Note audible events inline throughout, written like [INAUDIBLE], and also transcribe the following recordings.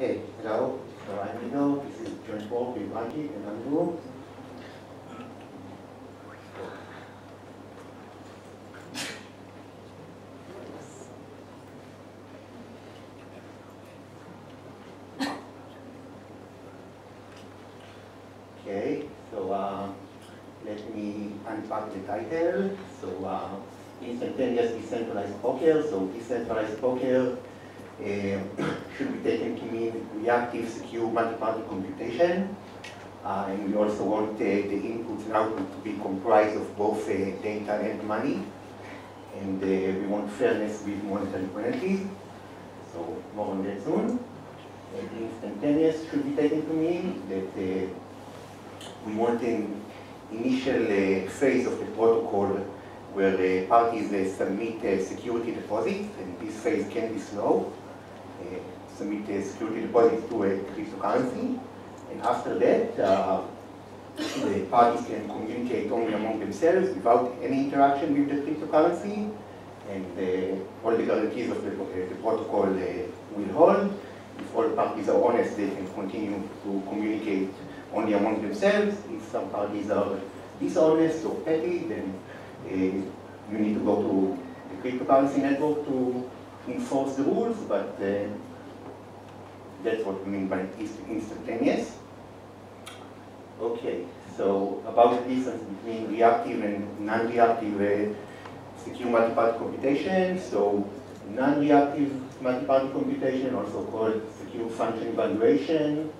Hey, hello. So I'm Iddo. This is joint work with Ranjit and Andrew. Okay, so uh, let me unpack the title. So uh, instantaneous decentralized poker. So decentralized poker uh, should be taken to mean reactive, secure, multi-party computation. Uh, and we also want uh, the inputs and outputs to be comprised of both uh, data and money. And uh, we want fairness with monetary penalties. So more on that soon. And instantaneous should be taken to mean that uh, we want an initial uh, phase of the protocol where the parties submit security deposits, and this phase can be slow. Submit uh, security deposits to a cryptocurrency, and after that, uh, the parties can communicate only among themselves without any interaction with the cryptocurrency, and uh, all the guarantees of the, uh, the protocol uh, will hold. If all parties are honest, they can continue to communicate only among themselves. If some parties are dishonest or petty, then uh, you need to go to the cryptocurrency network to enforce the rules, but uh, that's what we mean by inst- instantaneous. Okay, so about the difference between reactive and non-reactive uh, secure multi-party computation. So non-reactive multi-party computation, also called secure function evaluation,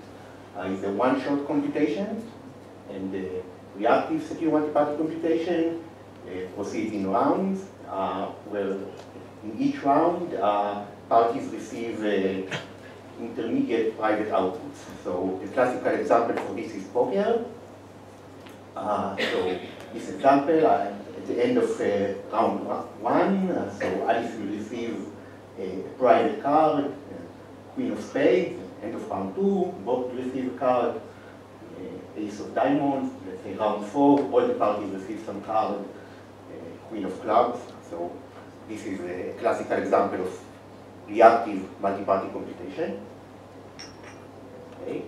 uh, is a one-shot computation, and the reactive secure multi-party computation uh, proceeds in rounds, uh, where in each round, parties receive intermediate private outputs. So the classical example for this is poker. Uh, so this example, uh, at the end of uh, round one, uh, so Alice will receive a private card, uh, Queen of Spades, end of round two, Bob will receive a card, uh, Ace of Diamonds, let's say round four, all the parties receive some card, uh, Queen of Clubs. So this is a classical example of reactive multi-party computation. Okay.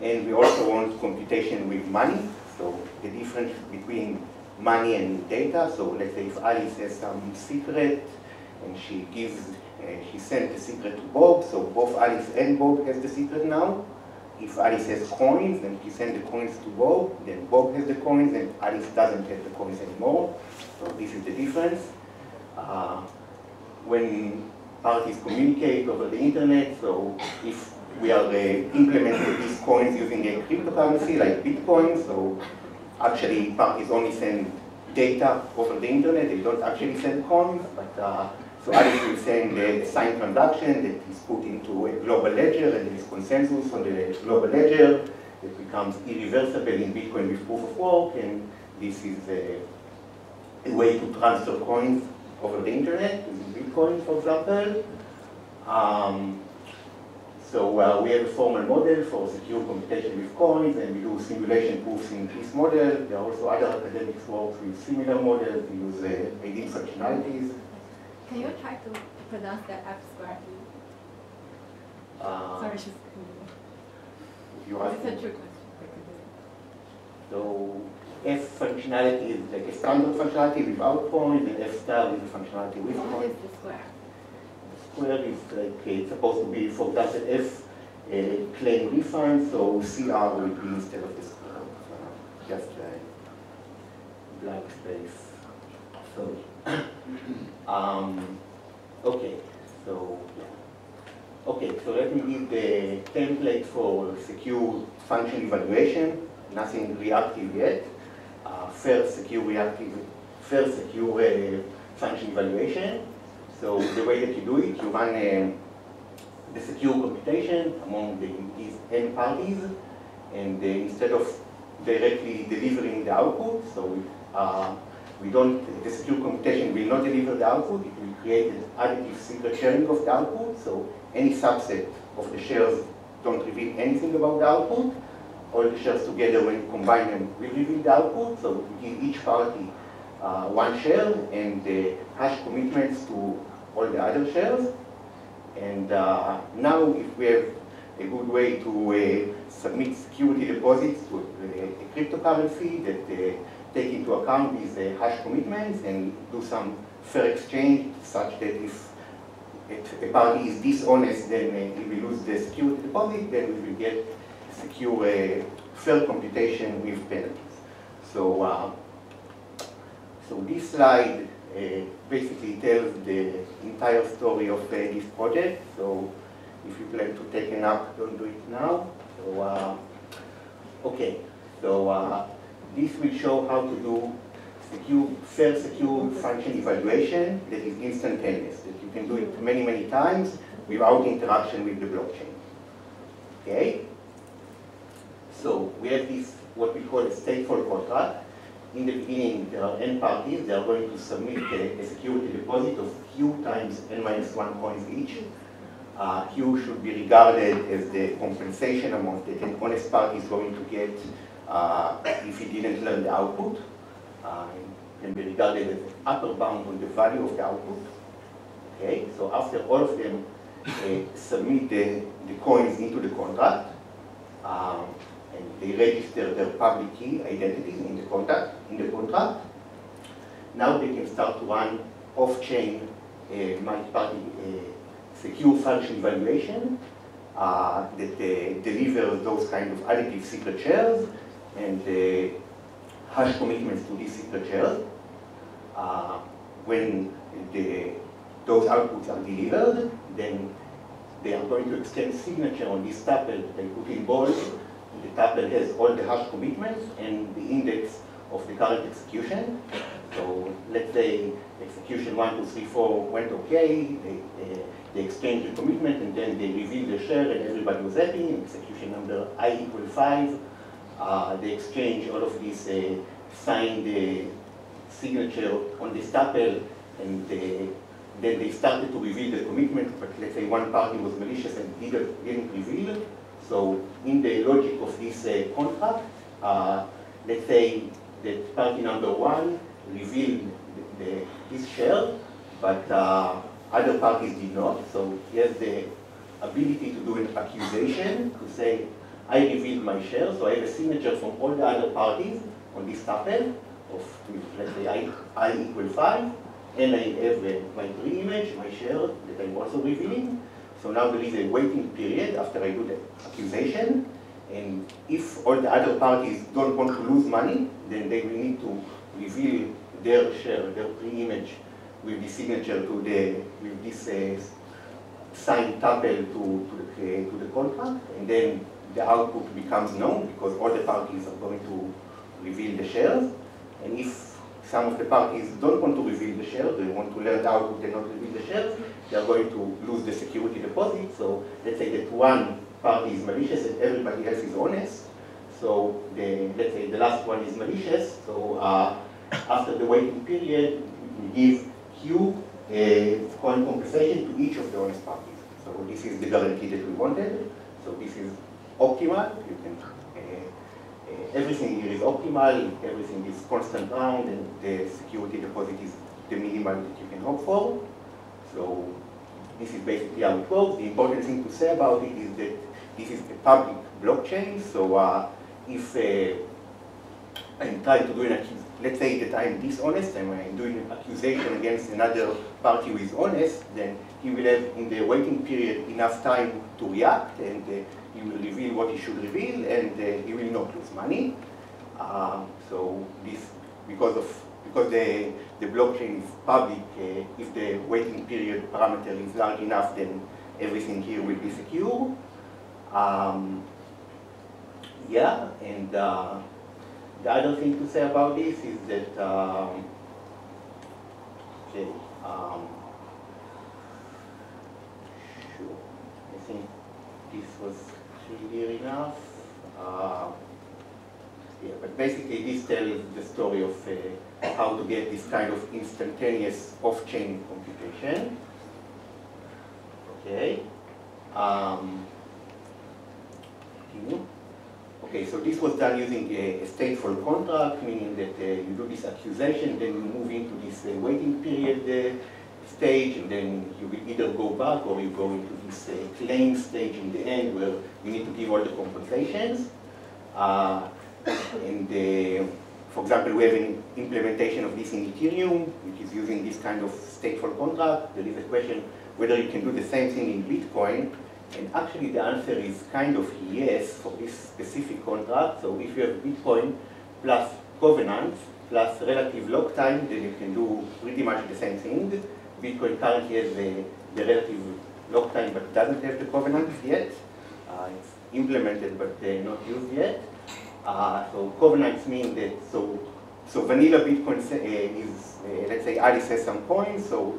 And we also want computation with money. So the difference between money and data. So let's say if Alice has some secret and she gives, uh, she sent the secret to Bob, so both Alice and Bob has the secret now. If Alice has coins, then she sends the coins to Bob, then Bob has the coins and Alice doesn't have the coins anymore. So this is the difference. Uh, when parties communicate over the internet, so if we are uh, implementing these coins using a cryptocurrency like Bitcoin, so actually parties only send data over the internet, they don't actually send coins, but uh, so Alice will send a signed transaction that is put into a global ledger and there is consensus on the global ledger. It becomes irreversible in Bitcoin with proof of work and this is a, a way to transfer coins over the internet Bitcoin, for example. Um, so uh, we have a formal model for secure computation with coins, and we do simulation proofs in this model. There are also other academics work with similar models. We use uh, AD functionalities. Can you try to pronounce that F square? Uh, Sorry, she's. you It's a trick question. So F functionality is like a standard functionality without points, and F star is a functionality with What points. is the square? Square is like, it's supposed to be, for that F uh, claim refund, so CR will be instead of the square, uh, just a blank space. So, [COUGHS] um, okay, so, yeah. Okay, so let me give the template for secure function evaluation, nothing reactive yet. Uh, first, secure reactive, first secure uh, function evaluation. So the way that you do it, you run uh, the secure computation among the, these n parties, and uh, instead of directly delivering the output, so uh, we don't, the secure computation will not deliver the output, it will create an additive secret sharing of the output, so any subset of the shares don't reveal anything about the output. All the shares together, when you combine them, will reveal the output, so we give each party uh, one share and the hash commitments to all the other shares. And uh, now if we have a good way to uh, submit security deposits to a, a cryptocurrency that uh, take into account these uh, hash commitments and do some fair exchange such that if a party is dishonest, then uh, if we lose the security deposit, then we will get secure uh, fair computation with penalties. So, uh, so this slide uh, basically tells the entire story of uh, this project. So if you plan to take a nap, don't do it now. So, uh, okay, so uh, this will show how to do secure, fair secure function evaluation that is instantaneous, that you can do it many, many times without interaction with the blockchain. Okay? So we have this, what we call a stateful contract. In the beginning, there are n parties. They are going to submit a, a security deposit of q times n minus 1 coins each. Uh, q should be regarded as the compensation amount that an honest party is going to get uh, if he didn't learn the output. Uh, can be regarded as upper bound on the value of the output. Okay, so after all of them uh, submit the, the coins into the contract, um, and they register their public key identities in the contract, in the contract. Now they can start to run off-chain uh, multi-party uh, secure function evaluation uh, that uh, delivers those kind of additive secret shares and uh, hash commitments to these secret shares. Uh, when the, those outputs are delivered, then they are going to extend signature on this tuple that they put in bold the tuple has all the hash commitments and the index of the current execution. So let's say execution 1, 2, 3, 4 went okay, they, they, they exchanged the commitment and then they revealed the share and everybody was happy. Execution number i equal 5, uh, they exchange all of these uh, signed uh, signature on this tuple and then they started to reveal the commitment, but let's say one party was malicious and didn't, didn't reveal it. So in the logic of this uh, contract, uh, let's say that party number one revealed the, the, his share, but uh, other parties did not. So he has the ability to do an accusation, to say, I revealed my share, so I have a signature from all the other parties on this tuple of, let's say, I, I equal 5, and I have uh, my pre-image, my share, that I'm also revealing. So now there is a waiting period after do the accusation, and if all the other parties don't want to lose money, then they will need to reveal their share, their pre-image with the signature to the, with this uh, signed tuple to, to, the, to the contract, and then the output becomes known because all the parties are going to reveal the shares. And if some of the parties don't want to reveal the shares, they want to learn and not reveal the shares, they are going to lose the security deposit. So let's say that one party is malicious and everybody else is honest. So the, let's say the last one is malicious. So uh, after the waiting period, we give Q a coin compensation to each of the honest parties. So this is the guarantee that we wanted. So this is optimal. You can, uh, uh, everything here is optimal. Everything is constant round, and the security deposit is the minimal that you can hope for. So this is basically how it works. The important thing to say about it is that this is a public blockchain. So uh, if uh, I'm trying to do an accusation, let's say that I'm dishonest and I'm doing an accusation against another party who is honest, then he will have in the waiting period enough time to react and uh, he will reveal what he should reveal and uh, he will not lose money. Uh, so this, because of because the, the blockchain is public, uh, if the waiting period parameter is large enough, then everything here will be secure. Um, yeah, and uh, the other thing to say about this is that, um, okay, um, sure, I think this was enough. Uh, yeah, but basically this tells the story of uh, how to get this kind of instantaneous off-chain computation. Okay. Um. Okay, so this was done using a, a stateful contract, meaning that uh, you do this accusation, then you move into this uh, waiting period uh, stage, and then you will either go back or you go into this uh, claim stage in the end where you need to give all the compensations. Uh, and uh, for example, we have an implementation of this in Ethereum, which is using this kind of stateful contract. There is a question whether you can do the same thing in Bitcoin. And actually the answer is kind of yes for this specific contract. So if you have Bitcoin plus covenants plus relative lock time, then you can do pretty much the same thing. Bitcoin currently has the, the relative lock time but doesn't have the covenants yet. Uh, it's implemented but uh, not used yet. Uh, so covenants mean that, so, so vanilla Bitcoin uh, is, uh, let's say Alice has some coins, so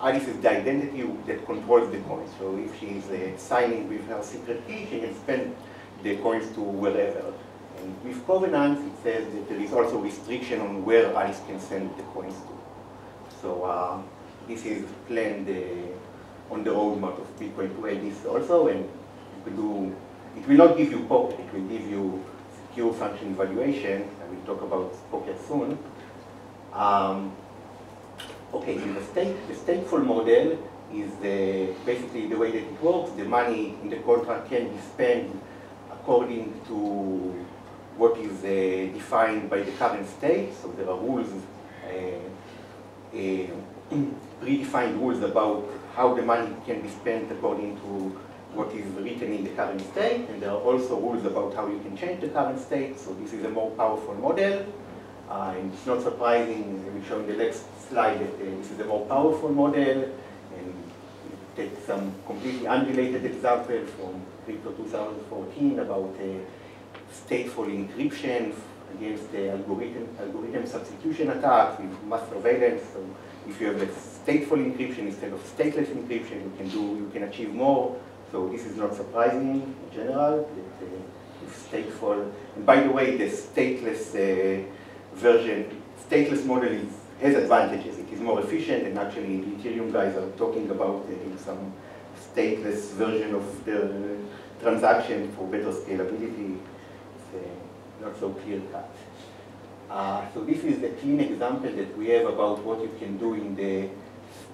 Alice is the identity that controls the coins. So if she is uh, signing with her secret key, she can spend the coins to wherever. And with covenants, it says that there is also restriction on where Alice can send the coins to. So this is planned uh, on the roadmap of Bitcoin to also, and you could do, it will not give you poker, it will give you secure function evaluation, and we'll talk about poker soon. Um, okay, in the state, the stateful model is uh, basically the way that it works. The money in the contract can be spent according to what is uh, defined by the current state. So there are rules, uh, uh predefined rules about how the money can be spent according to what is written in the current state, and there are also rules about how you can change the current state, so this is a more powerful model. Uh, and it's not surprising, will show in the next slide that uh, this is a more powerful model, and take some completely unrelated example from Crypto 2014 about uh, stateful encryption against the algorithm, algorithm substitution attack with mass surveillance. So if you have a stateful encryption instead of stateless encryption, you can do, you can achieve more. So this is not surprising in general, that uh, stateful, and by the way, the stateless uh, version, stateless model is, has advantages. It is more efficient, and actually the Ethereum guys are talking about uh, some stateless version of the transaction for better scalability. It's uh, not so clear cut. Uh, so this is the clean example that we have about what you can do in the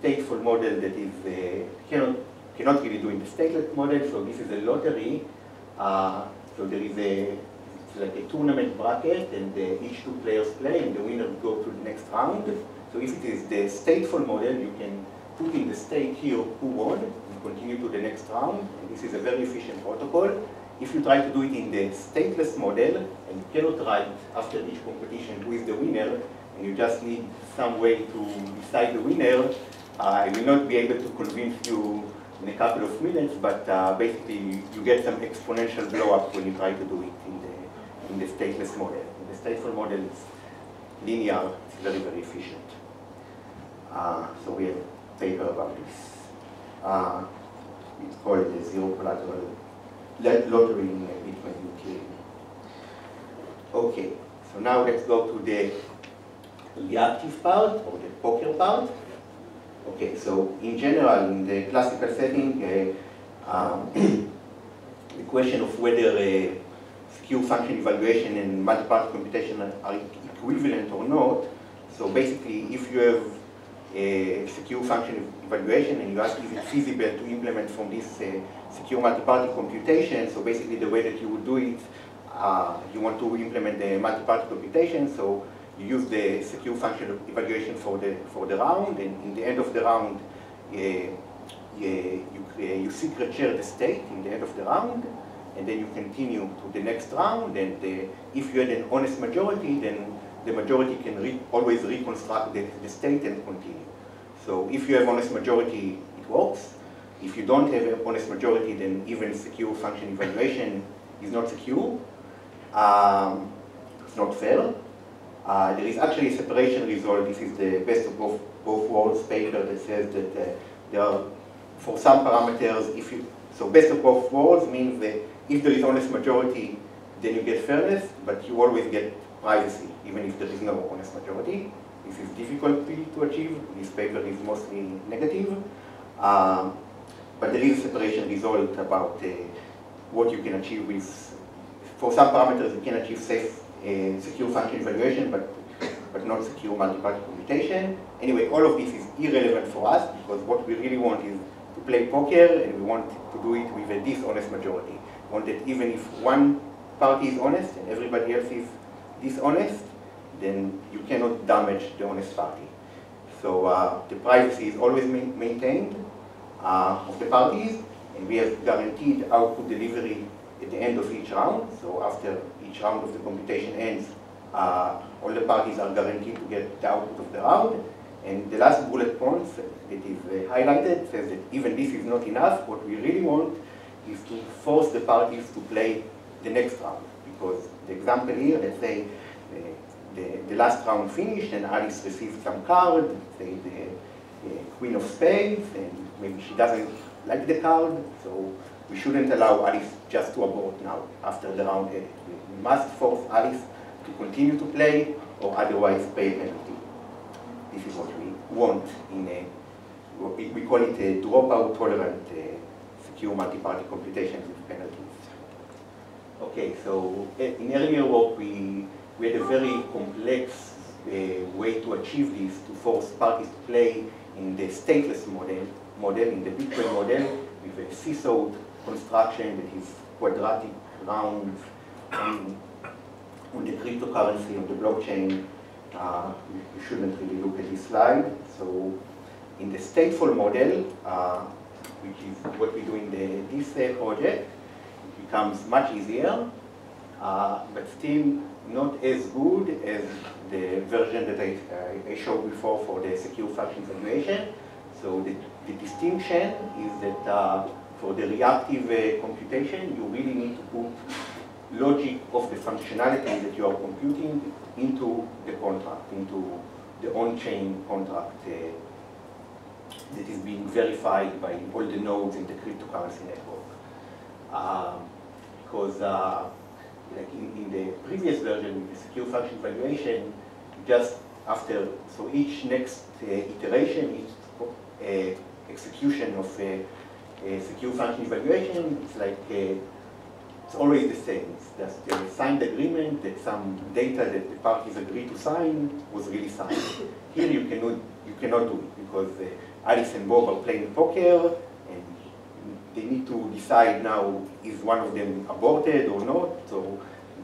stateful model that is uh, cannot cannot really do in the stateless model, so this is a lottery. Uh, so there is a, like a tournament bracket, and uh, each two players play, and the winner go to the next round. So if it is the stateful model, you can put in the state here who won, and continue to the next round. And this is a very efficient protocol. If you try to do it in the stateless model, and you cannot write after each competition who is the winner, and you just need some way to decide the winner, I will not be able to convince you in a couple of minutes, but uh, basically you get some exponential blow up when you try to do it in the, in the stateless model. In the stateful model, it's linear, it's very, very efficient. Uh, so we have paper about this. Uh, it's called the zero collateral lottery in Bitcoin UK. Okay, so now let's go to the reactive part, or the poker part. Okay, so in general, in the classical setting, uh, um, [COUGHS] the question of whether uh, secure function evaluation and multi-part computation are equivalent or not. So basically, if you have a secure function evaluation and you ask if it's feasible to implement from this uh, secure multi-party computation, so basically the way that you would do it, uh, you want to implement the multi-party computation, so you use the secure function evaluation for the, for the round, and in the end of the round, uh, you, uh, you secret share the state in the end of the round, and then you continue to the next round, and uh, if you had an honest majority, then the majority can re always reconstruct the, the state and continue. So if you have honest majority, it works. If you don't have an honest majority, then even secure function evaluation is not secure. Um, it's not fair. Uh, there is actually a separation result. This is the best of both, both worlds paper that says that uh, there are, for some parameters, if you, so best of both worlds means that if there is honest majority, then you get fairness, but you always get privacy, even if there is no honest majority. This is difficult to achieve. This paper is mostly negative. Um, but there is a separation result about uh, what you can achieve with, for some parameters you can achieve safe secure function evaluation, but, but not secure multi-party computation. Anyway, all of this is irrelevant for us because what we really want is to play poker and we want to do it with a dishonest majority. We want that even if one party is honest and everybody else is dishonest, then you cannot damage the honest party. So uh, the privacy is always ma maintained uh, of the parties, and we have guaranteed output delivery at the end of each round. So after each round of the computation ends, uh, all the parties are guaranteed to get the output of the round. And the last bullet point that is uh, highlighted says that even this is not enough. What we really want is to force the parties to play the next round. Because the example here, let's say uh, the, the last round finished and Alice received some card, say the, the Queen of Spades, and maybe she doesn't like the card, so we shouldn't allow Alice just to abort now after the round ended. We must force Alice to continue to play or otherwise pay a penalty. This is what we want in a, we call it a dropout tolerant uh, secure multi-party computation. Okay, so eh, in earlier work we, we had a very complex uh, way to achieve this, to force parties to play in the stateless model, model in the Bitcoin model, with a seesaw construction that is quadratic, round, on, on the cryptocurrency, on the blockchain. Uh, you shouldn't really look at this slide. So in the stateful model, uh, which is what we do in the, this uh, project, becomes much easier, uh, but still not as good as the version that I, I showed before for the secure function evaluation. So the, the distinction is that uh, for the reactive uh, computation, you really need to put logic of the functionality that you are computing into the contract, into the on-chain contract uh, that is being verified by all the nodes in the cryptocurrency network. Um, because uh, like in, in, the previous version, the secure function evaluation, just after, so each next uh, iteration, each uh, execution of a, a, secure function evaluation, it's like uh, it's always the same. It's just a signed agreement that some data that the parties agreed to sign was really signed. Here you cannot, you cannot do it because uh, Alice and Bob are playing poker they need to decide now is one of them aborted or not. So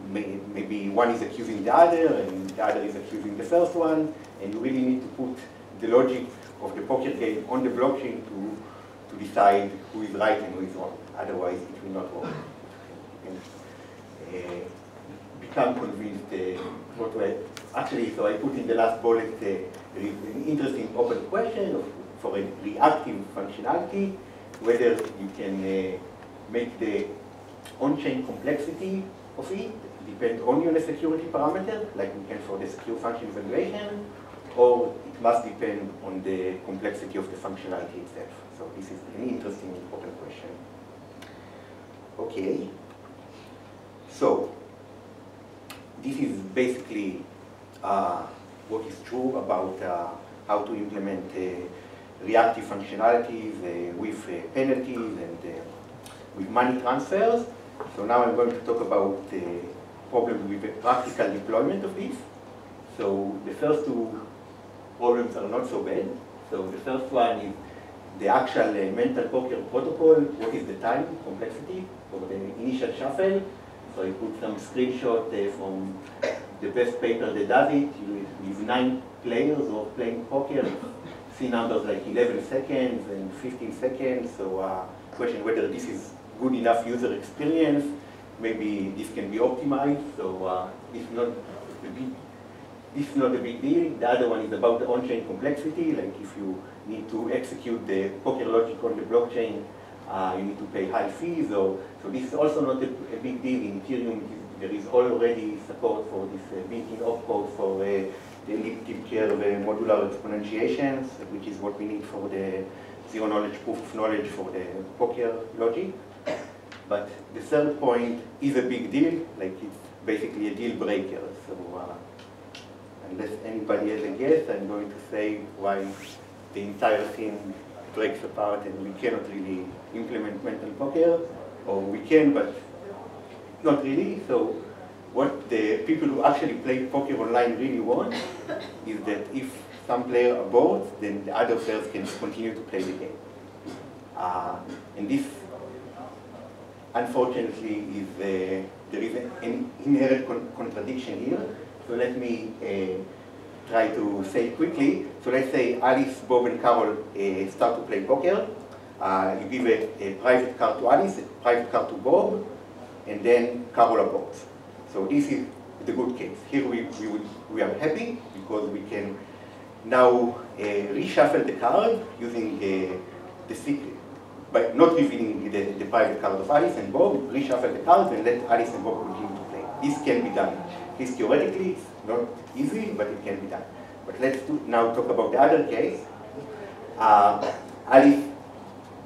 may, maybe one is accusing the other and the other is accusing the first one and you really need to put the logic of the poker game on the blockchain to, to decide who is right and who is wrong. Otherwise, it will not work. And, uh, become convinced uh, what. Actually, so I put in the last bullet, uh, an interesting open question of, for a reactive functionality, whether you can uh, make the on-chain complexity of it depend only on a security parameter, like we can for the secure function evaluation, or it must depend on the complexity of the functionality itself. So this is an interesting, important question. Okay. So this is basically uh, what is true about uh, how to implement uh, reactive functionalities with penalties and uh, with money transfers. So now I'm going to talk about the problem with the practical deployment of this. So the first two problems are not so bad. So the first one is the actual uh, mental poker protocol, what is the time complexity for the initial shuffle. So I put some screenshot uh, from the best paper that does it. You, with nine players are playing poker, see numbers like 11 seconds and 15 seconds. So uh, question whether this is good enough user experience. Maybe this can be optimized. So uh, this not a big, this is not a big deal. The other one is about the on-chain complexity. Like if you need to execute the poker logic on the blockchain, uh, you need to pay high fees. Or, so this is also not a, a big deal. In Ethereum, there is already support for this uh, built-in opcode for uh, the elliptic curve uh, modular exponentiations, which is what we need for the zero knowledge proof of knowledge for the poker logic. But the third point is a big deal, like it's basically a deal breaker. So uh, unless anybody has a guess, I'm going to say why the entire thing breaks apart and we cannot really implement mental poker, or we can, but not really. So what the people who actually play poker online really want [LAUGHS] is that if some player aborts, then the other players can continue to play the game. Uh, and this, unfortunately, is uh, there is an inherent con contradiction here. So let me uh, try to say quickly. So let's say Alice, Bob, and Carol uh, start to play poker. Uh, you give a, a, private card to Alice, a private card to Bob, and then Carol aborts. So this is the good case. Here we, we, would, we are happy because we can now uh, reshuffle the card using uh, the secret, but not revealing the, the private card of Alice and Bob, reshuffle the cards and let Alice and Bob continue to play. This can be done. This theoretically, not easy, but it can be done. But let's do, now talk about the other case. Uh, Alice,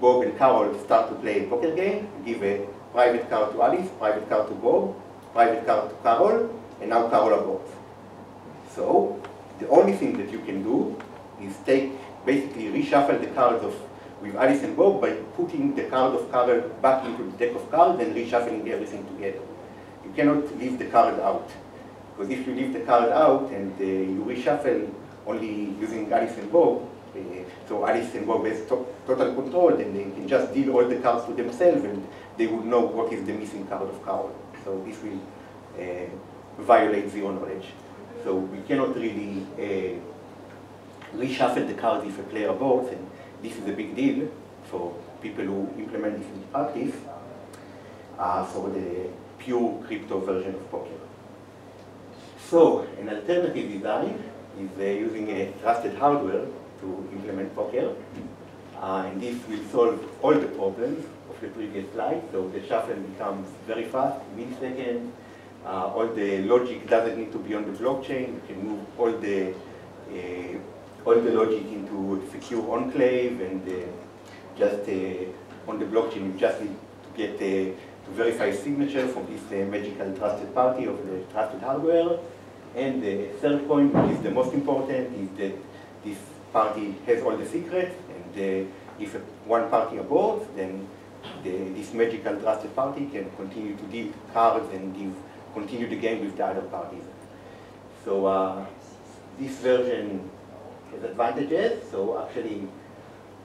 Bob, and Carol start to play a poker game, give a private card to Alice, private card to Bob, private card to Carol, and now Carol aborts. So, the only thing that you can do is take, basically reshuffle the cards of with Alice and Bob by putting the card of Carol back into the deck of cards and reshuffling everything together. You cannot leave the card out. Because if you leave the card out and uh, you reshuffle only using Alice and Bob, uh, so Alice and Bob has to total control, then they can just deal all the cards to themselves and they would know what is the missing card of Carol. So this will uh, violate zero knowledge. So we cannot really uh, reshuffle the cards if a player aborts, and this is a big deal for people who implement this in practice uh, for the pure crypto version of poker. So an alternative design is uh, using a trusted hardware to implement poker. Uh, and this will solve all the problems of the previous slide. So the shuffle becomes very fast, milliseconds, uh, all the logic doesn't need to be on the blockchain. You can move all the uh, all the logic into a secure enclave, and uh, just uh, on the blockchain, you just need to get uh, to verify signature from this uh, magical trusted party of the trusted hardware. And the third point, which is the most important, is that this party has all the secrets, and if one party aborts, then the, this magical trusted party can continue to deal cards and give continue the game with the other parties. So uh, this version has advantages. So actually,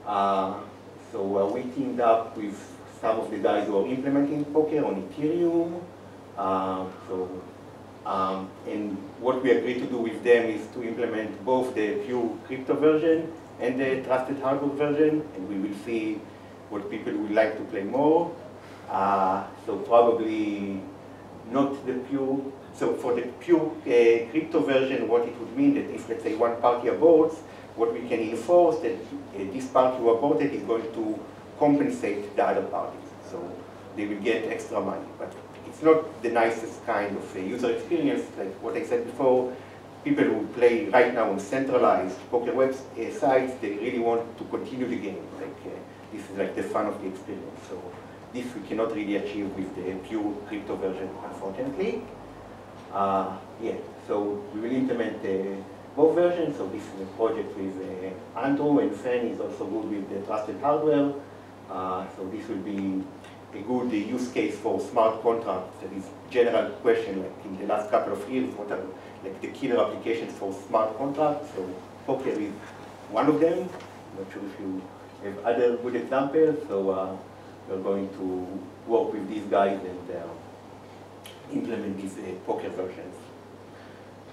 uh, so uh, we teamed up with some of the guys who are implementing poker on Ethereum. Uh, so, um, and what we agreed to do with them is to implement both the pure crypto version and the trusted hardware version, and we will see what people would like to play more. Uh, so probably not the pure, so for the pure uh, crypto version, what it would mean that if, let's say, one party aborts, what we can enforce that uh, this party who aborted is going to compensate the other parties. So they will get extra money. But it's not the nicest kind of uh, user experience, like what I said before. People who play right now on centralized poker web uh, sites, they really want to continue the game. Like uh, this is like the fun of the experience. So this we cannot really achieve with the pure crypto version, unfortunately. Uh, yeah, so we will implement both versions. So this is a project with uh, Andrew and Fan is also good with the trusted hardware. Uh, so this will be a good uh, use case for smart contracts. There is general question like in the last couple of years, what are like the killer applications for smart contracts? So Poker is one of them. I'm not sure if you have other good examples. So uh, we're going to work with these guys and uh, implement these uh, poker versions.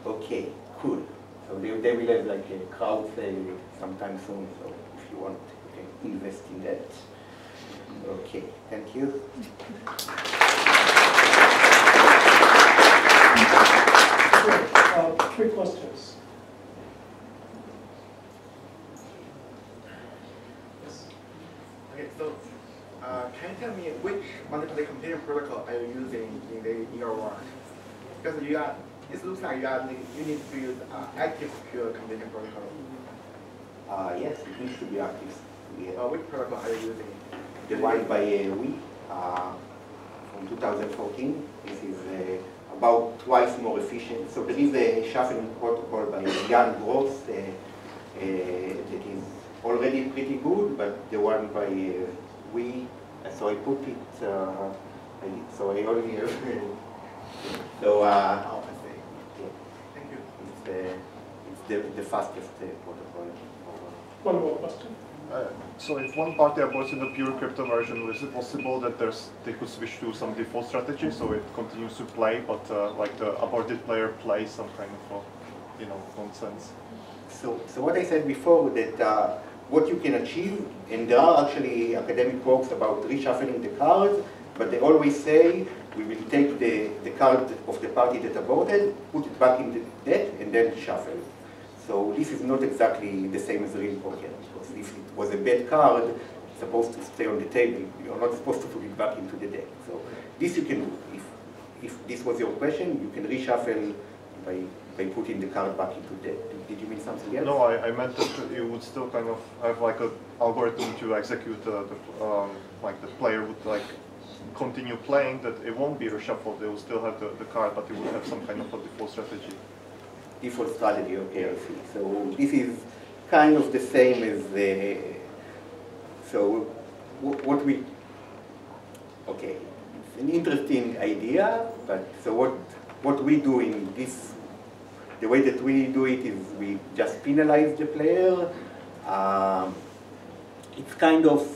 Okay, cool. So they, they will have like a crowd sale sometime soon, so if you want, you can invest in that. Okay, thank you. Uh, three questions. Yes. Okay, so uh, can you tell me which multiplayer protocol are you using in, the, in your work? Because you are, it looks like you, are, you need to use uh, active secure computing protocol. Uh, yes, it needs to be active. Yeah. Uh, which protocol are you using? Defined by uh, we uh, from 2014. This is uh, about twice more efficient. So there is a shuffling protocol by Jens Groth uh, uh, that is already pretty good, but the one by we so I put it, uh, I, so I only [LAUGHS] have, so, uh, I see. Yeah. Thank you. It's, uh, it's the, the fastest uh, protocol. One more question. Uh, So if one party aborts in the pure crypto version, is it possible that there's, they could switch to some default strategy, so it continues to play, but uh, like the aborted player plays some kind of, uh, you know, nonsense? So, so what I said before, that uh, what you can achieve, and there are actually academic works about reshuffling the cards, but they always say, we will take the, the card of the party that aborted, put it back in the deck, and then shuffle. So this is not exactly the same as real poker, because if it was a bad card, it's supposed to stay on the table. You're not supposed to put it back into the deck. So this you can do. If, if this was your question, you can reshuffle by, by putting the card back into the deck. Did- you mean something else? No, I, I meant that you would still kind of have like a algorithm to execute uh, the, um, like the player would like continue playing, that it won't be reshuffled, they will still have the, the card, but it will have some kind of a default strategy. default strategy, okay, I see. So this is kind of the same as the, so what we, okay, it's an interesting idea, but so what, what we do in this, the way that we do it is we just penalize the player. Um, it's kind of,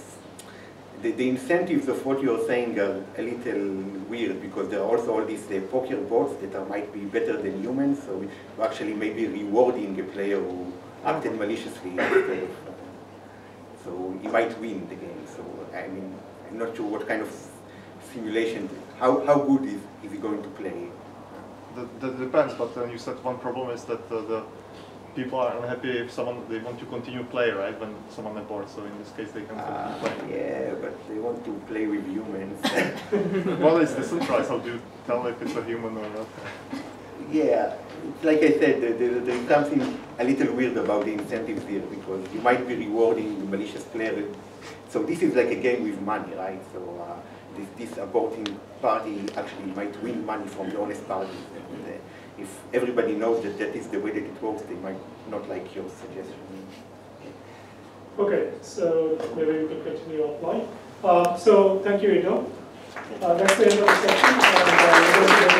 the, the incentives of what you're saying are a little weird because there are also all these uh, poker bots that are, might be better than humans, so we actually may be rewarding a player who acted maliciously instead of, so he might win the game. So I mean, I'm not sure what kind of simulation, how, how good is, is he going to play? That, that depends, but then you said one problem is that uh, the people are unhappy if someone, they want to continue play, right, when someone aborts, so in this case they can Uh, continue playing. yeah, but they want to play with humans. [LAUGHS] Well, it's decentralized, how do you tell if it's a human or not? Yeah, like I said, there, there, there's something a little weird about the incentives here because you might be rewarding the malicious player. So this is like a game with money, right? So uh, this, this aborting party actually might win money from the honest parties. If everybody knows that that is the way that it works, they might not like your suggestion. Okay, so maybe we could continue offline. Uh, So thank you, Iddo. Uh, That's the end of the session. and, uh,